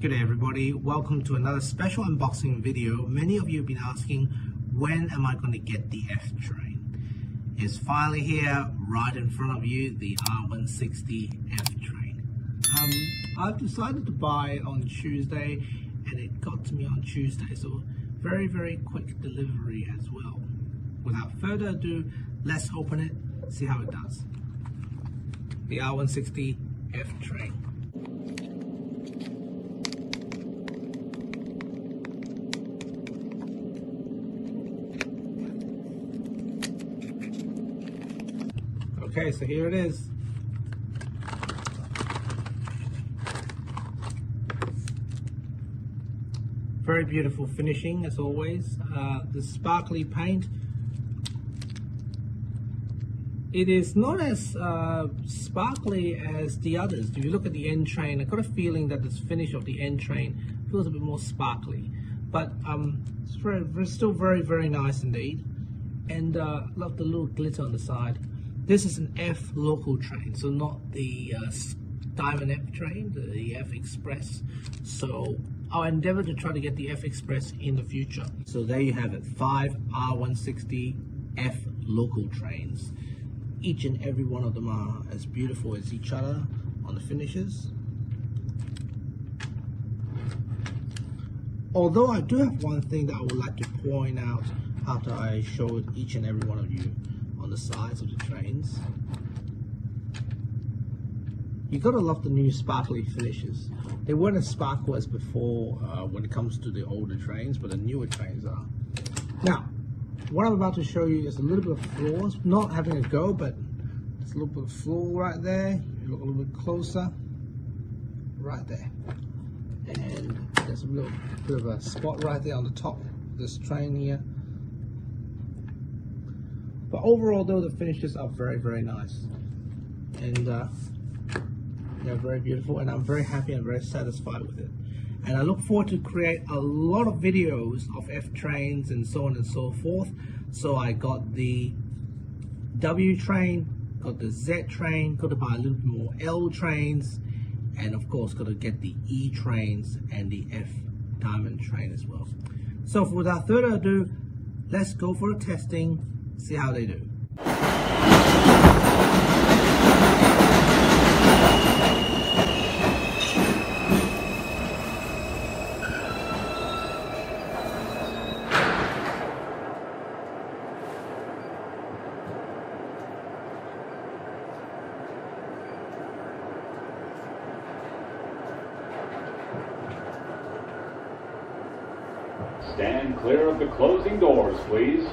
Good day everybody, welcome to another special unboxing video. Many of you have been asking, when am I going to get the F train? It's finally here, right in front of you, the R160 F train. Um, I've decided to buy it on Tuesday and it got to me on Tuesday, so very, very quick delivery as well. Without further ado, let's open it, see how it does. The R160 F Okay, so here it is. Very beautiful finishing as always. Uh, the sparkly paint. It is not as uh, sparkly as the others. If you look at the N train, I got a feeling that this finish of the N train feels a bit more sparkly. But um, it's very, still very, very nice indeed. And uh, love the little glitter on the side. This is an F local train, so not the uh, Diamond F train, the F Express. So I'll endeavor to try to get the F Express in the future. So there you have it, five R160 F local trains. Each and every one of them are as beautiful as each other on the finishes. Although I do have one thing that I would like to point out after I showed each and every one of you on the sides of the trains. You've gotta love the new sparkly finishes. They weren't as sparkle as before uh, when it comes to the older trains, but the newer trains are. Now, what I'm about to show you is a little bit of flaws. Not having a go, but it's a little bit of flaw right there. You look a little bit closer, right there. And there's a little bit of a spot right there on the top of this train here. But overall though, the finishes are very, very nice. And uh, they're very beautiful and I'm very happy and very satisfied with it. And I look forward to create a lot of videos of F trains and so on and so forth. So I got the W train, got the Z train, got to buy a little bit more L trains, and of course got to get the E trains and the F diamond train as well. So without further ado, let's go for the testing see how they do. Stand clear of the closing doors, please.